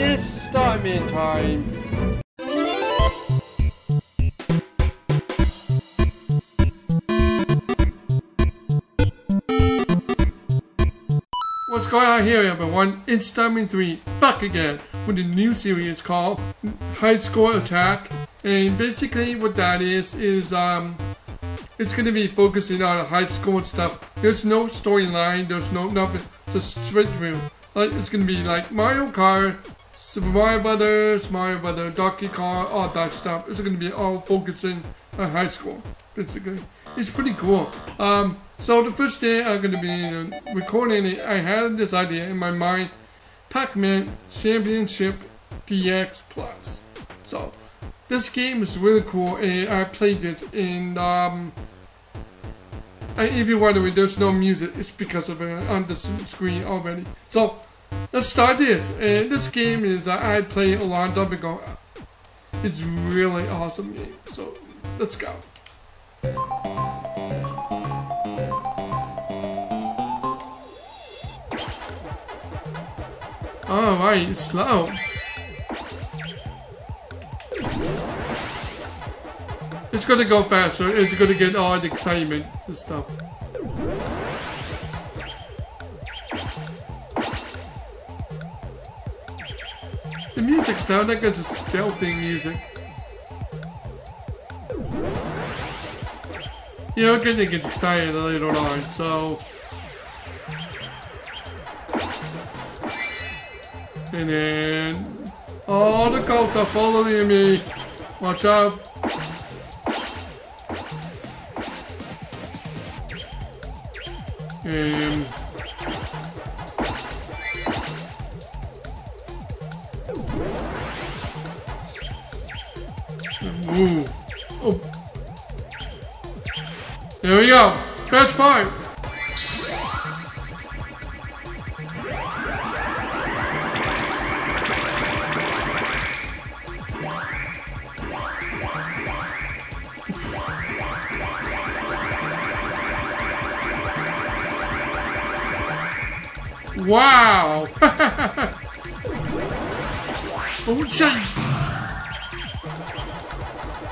It's Starman time! What's going on here everyone? It's Starman 3 back again with a new series called High Score Attack and basically what that is is um it's gonna be focusing on high score stuff. There's no storyline, there's no nothing, just straight through. Like it's gonna be like Mario Kart Super Mario Brothers, Mario Brothers, Donkey Kong, all that stuff. It's to be all focusing on high score, basically. It's pretty cool. Um, so the first day I'm to be recording it, I had this idea in my mind, Pac-Man Championship DX Plus. So this game is really cool and I played this and um, and if you're wondering there's no music, it's because of it on the screen already. So let's start this. And this game is uh, I played a long time ago. It's really awesome game. So let's go. Alright, it's slow. It's gonna go faster. It's gonna get all the excitement and stuff. sound like it's stealthy music. You know, because it gets excited later on, so... And then... All the cults are following me! Watch out! And... That's fine. Wow! Oh,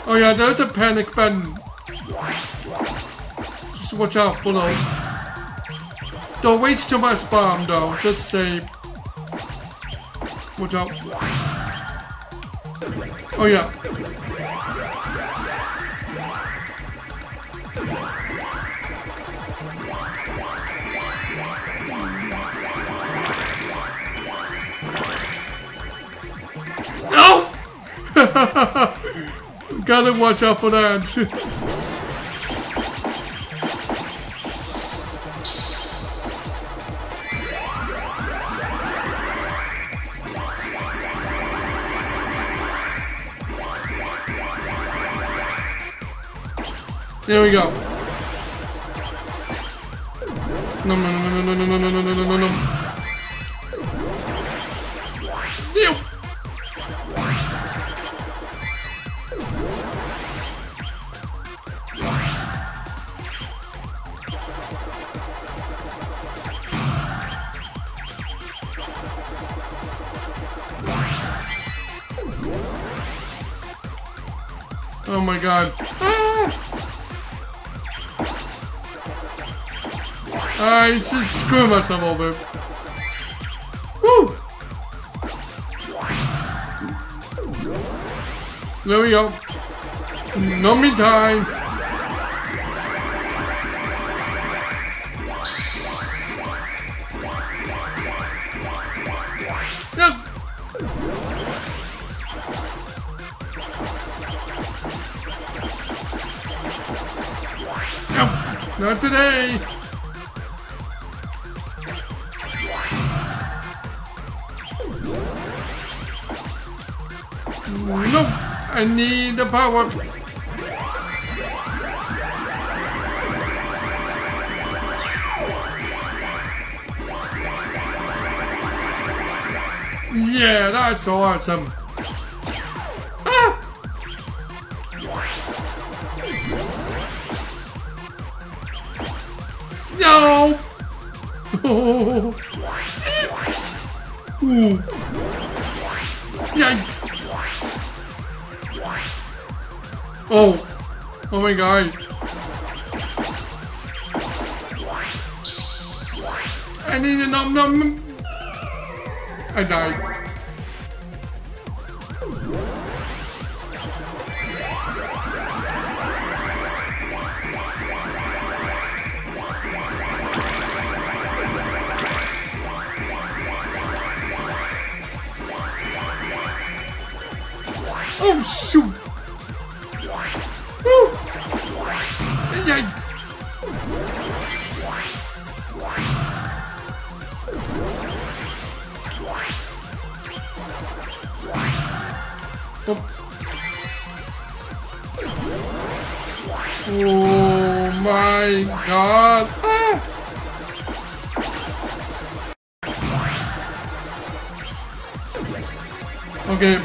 oh, yeah, there's a panic button. Watch out for those. Don't waste too much bomb though, just say... Watch out. Oh yeah. Gotta watch out for that. There we go. No, no, no, no, no, no, no, no, no, no, no, no. Ew. Oh my god. Ah! I just screw myself over. Woo! There we go. No me time. Yep. Nope. Not today. I need the power. Yeah, that's awesome. Ah! No! Yikes! Oh! Oh my god! I need a num num. I died. Oh shoot! Okay.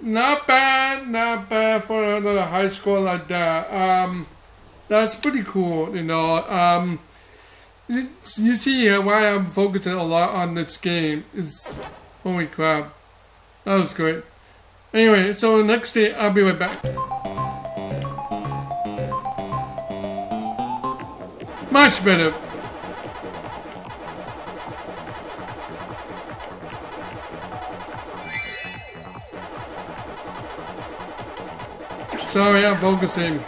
Not bad, not bad for another high score like that. Um, that's pretty cool, you know. Um, you, you see why I'm focusing a lot on this game is holy crap, that was great. Anyway, so next day I'll be right back. Much better. Sorry, I'm focusing.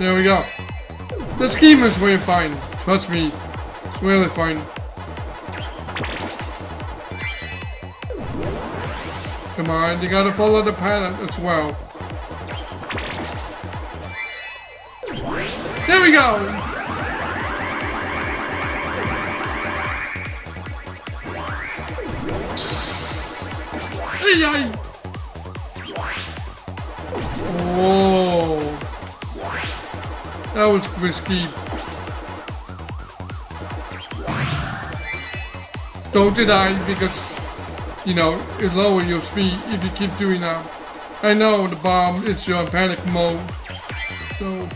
There we go. The scheme is really fine. Trust me. It's really fine. Come on, you gotta follow the pattern as well. There we go! Ay, ay. Risky. Don't deny because, you know, it lower your speed if you keep doing that. I know the bomb is your panic mode. So.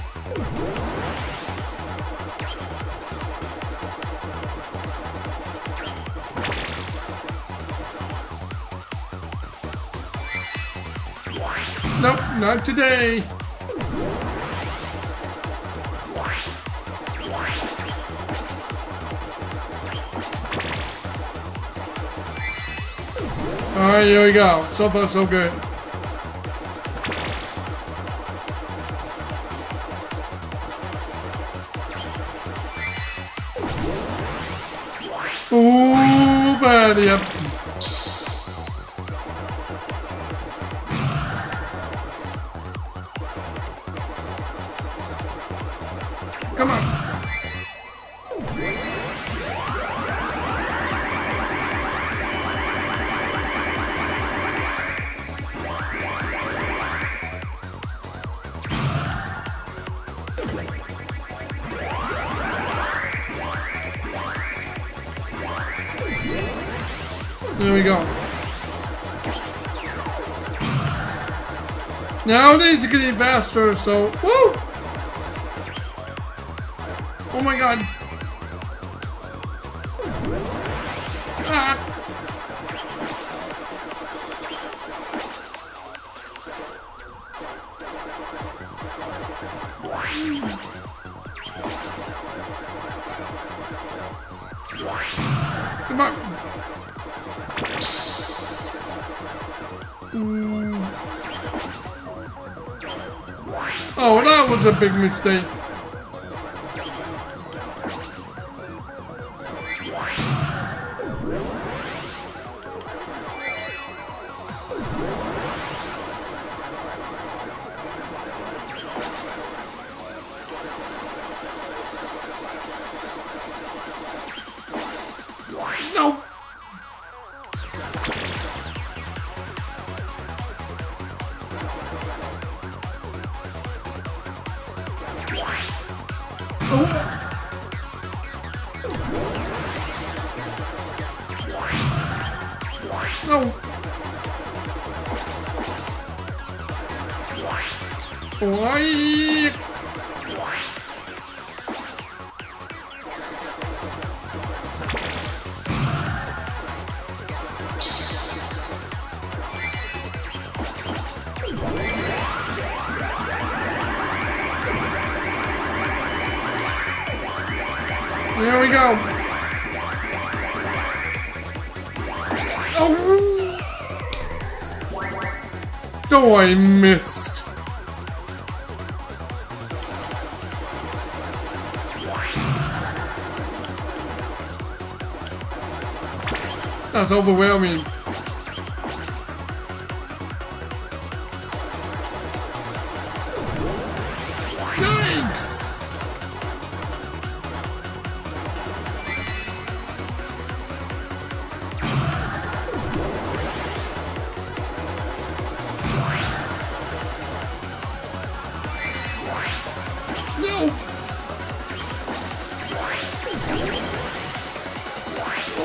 Nope, not today. Alright, here we go. So far, so good. Ooh, bad, yep. There we go. Nowadays it's getting faster, so woo! Oh my god. Mm. Oh, that was a big mistake. No. Why? Oh! I missed. That's overwhelming. No!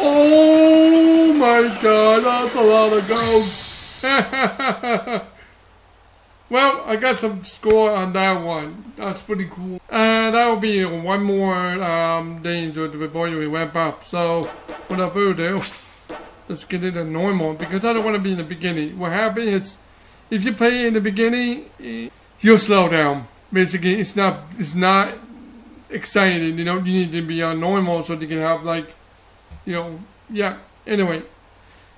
Oh my god, that's a lot of goats. well, I got some score on that one. That's pretty cool. And that will be one more um, danger before we wrap up. So, without further ado, let's get into normal because I don't want to be in the beginning. What happens is, if you play in the beginning, eh, you'll slow down. Basically, it's not it's not exciting. You know, you need to be on normal so you can have like, you know, yeah. Anyway,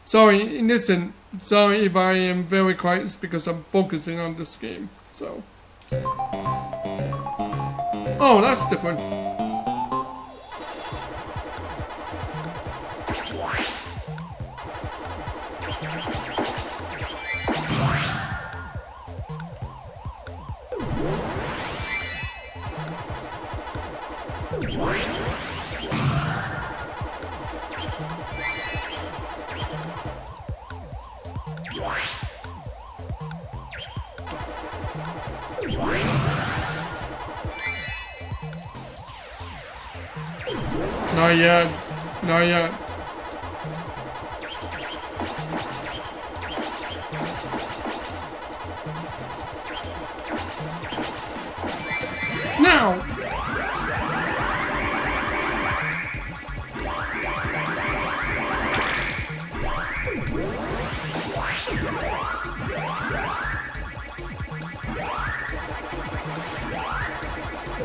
sorry. Listen, sorry if I am very quiet. It's because I'm focusing on this game. So, oh, that's different. Not yet. Not yet.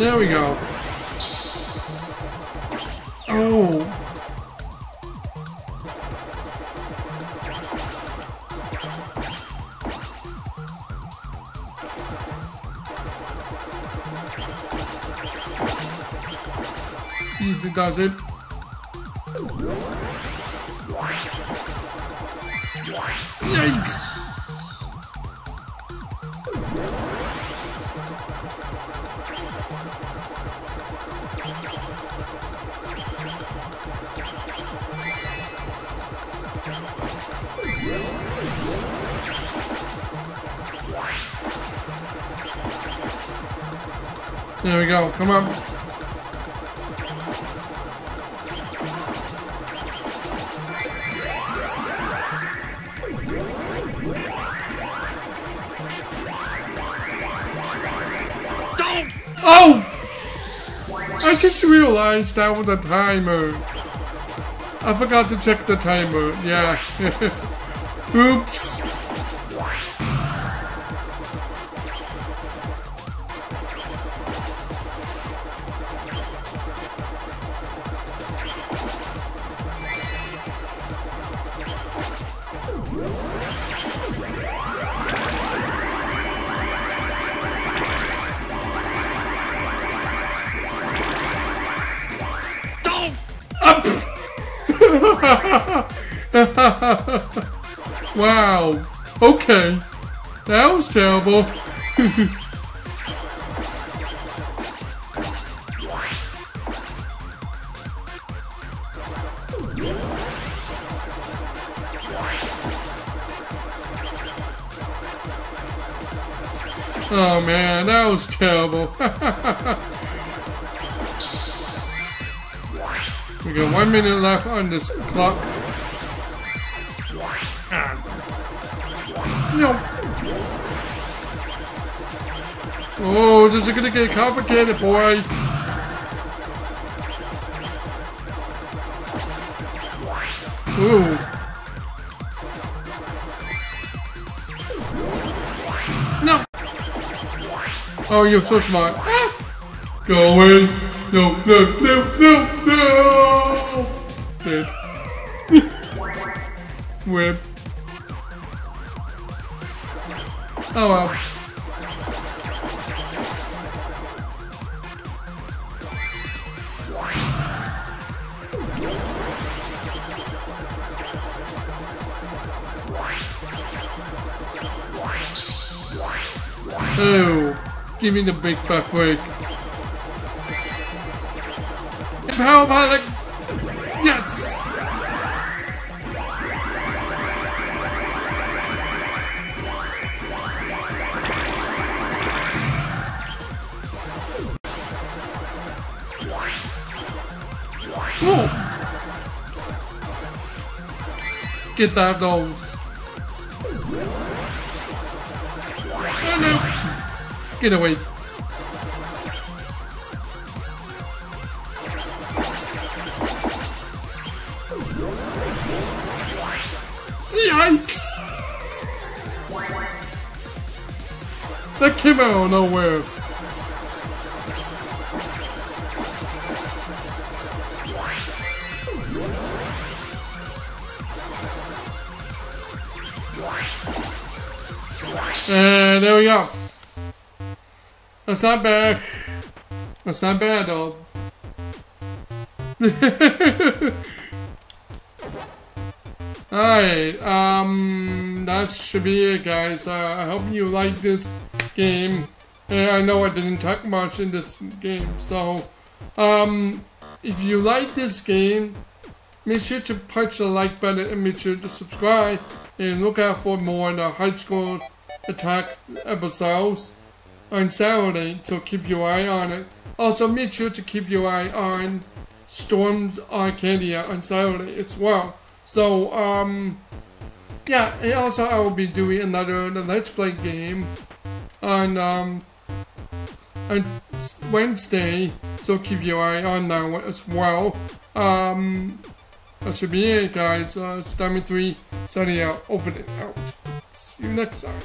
There we go. Oh. Easy does it. Yikes! There we go. Come on. Oh! I just realized that was a timer. I forgot to check the timer. Yeah. Oops. wow. Okay. That was terrible. oh man, that was terrible. We got one minute left on this clock. No. Oh, this is gonna get complicated, boys. Ooh. No. Oh, you're so smart. Ah. Go away. No, no, no, no, no. Whip. Oh well. Oh, give me the big back break. Power Pellet! Yes! Get that. Oh no! Get away. Yikes! That came out of nowhere. And there we go. That's not bad. That's not bad, though. Alright, um, that should be it, guys. Uh, I hope you like this game. And I know I didn't talk much in this game, so, um, if you like this game, make sure to punch the like button and make sure to subscribe and look out for more of the High Score attack episodes on Saturday, so keep your eye on it. Also, make sure to keep your eye on Storms Arcadia on Saturday as well. So, um, yeah, and also I will be doing another the Let's Play game on, um, on Wednesday, so keep your eye on that as well. Um, that should be it, guys. Uh, it's Diamond 3, signing out, open it out. See you next time.